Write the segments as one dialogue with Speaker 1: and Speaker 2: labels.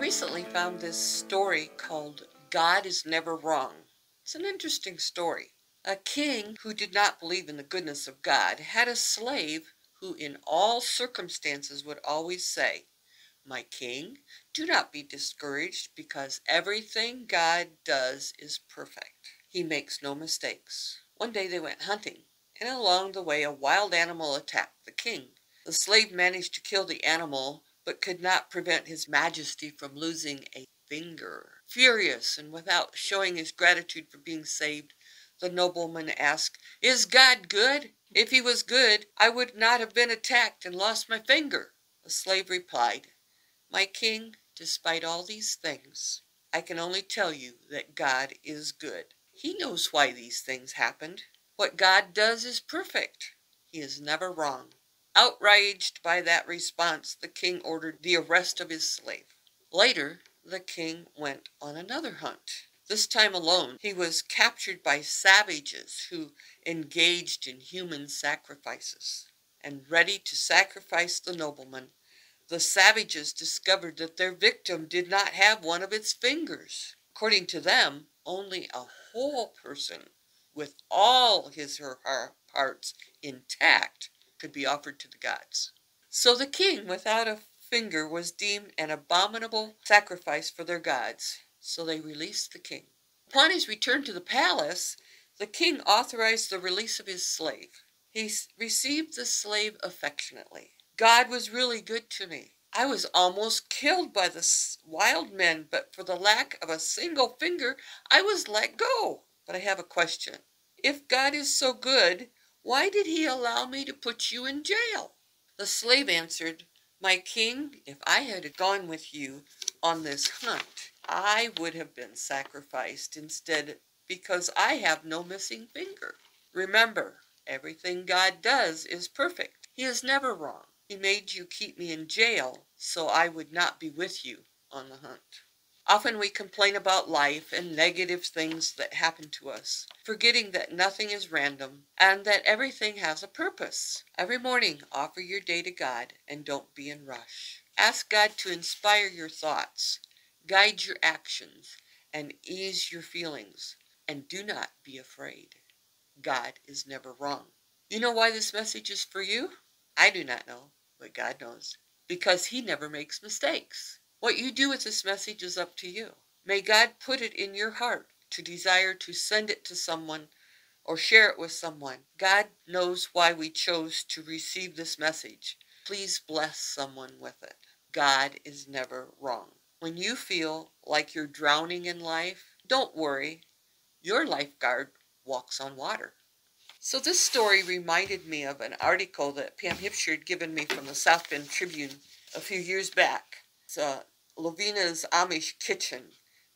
Speaker 1: recently found this story called God is Never Wrong. It's an interesting story. A king who did not believe in the goodness of God had a slave who, in all circumstances, would always say, My king, do not be discouraged because everything God does is perfect. He makes no mistakes. One day they went hunting, and along the way a wild animal attacked the king. The slave managed to kill the animal but could not prevent his majesty from losing a finger. Furious and without showing his gratitude for being saved, the nobleman asked, Is God good? If he was good, I would not have been attacked and lost my finger. The slave replied, My king, despite all these things, I can only tell you that God is good. He knows why these things happened. What God does is perfect. He is never wrong. Outraged by that response, the king ordered the arrest of his slave. Later, the king went on another hunt. This time alone, he was captured by savages who engaged in human sacrifices. And ready to sacrifice the nobleman, the savages discovered that their victim did not have one of its fingers. According to them, only a whole person with all his or her parts intact could be offered to the gods. So the king without a finger was deemed an abominable sacrifice for their gods. So they released the king. Upon his return to the palace, the king authorized the release of his slave. He received the slave affectionately. God was really good to me. I was almost killed by the wild men, but for the lack of a single finger, I was let go. But I have a question. If God is so good, why did he allow me to put you in jail? The slave answered, My king, if I had gone with you on this hunt, I would have been sacrificed instead because I have no missing finger. Remember, everything God does is perfect. He is never wrong. He made you keep me in jail so I would not be with you on the hunt. Often we complain about life and negative things that happen to us, forgetting that nothing is random and that everything has a purpose. Every morning, offer your day to God and don't be in rush. Ask God to inspire your thoughts, guide your actions, and ease your feelings. And do not be afraid. God is never wrong. You know why this message is for you? I do not know, but God knows. Because He never makes mistakes. What you do with this message is up to you. May God put it in your heart to desire to send it to someone or share it with someone. God knows why we chose to receive this message. Please bless someone with it. God is never wrong. When you feel like you're drowning in life, don't worry. Your lifeguard walks on water. So this story reminded me of an article that Pam Hipsher had given me from the South Bend Tribune a few years back. It's uh, Lovina's Amish Kitchen,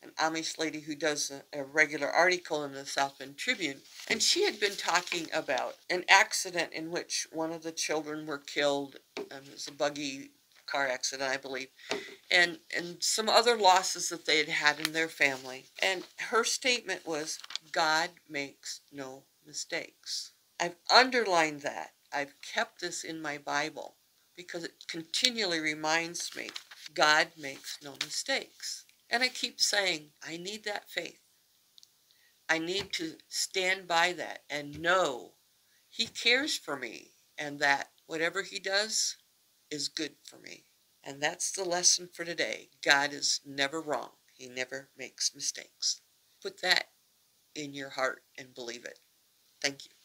Speaker 1: an Amish lady who does a, a, regular article in the South Bend Tribune. And she had been talking about an accident in which one of the children were killed. Um, it was a buggy car accident, I believe, and and some other losses that they had had in their family. And her statement was, "God makes no mistakes." I've underlined that. I've kept this in my Bible because it continually reminds me God makes no mistakes. And I keep saying, I need that faith. I need to stand by that and know He cares for me and that whatever He does is good for me. And that's the lesson for today. God is never wrong, He never makes mistakes. Put that in your heart and believe it. Thank you.